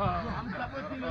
হ্যাঁ